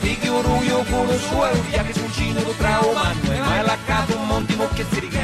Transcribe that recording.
Figlio un ruio con lo suo, via che sul cinema tra umano, e mai l'accato un un di mocche si righelchi.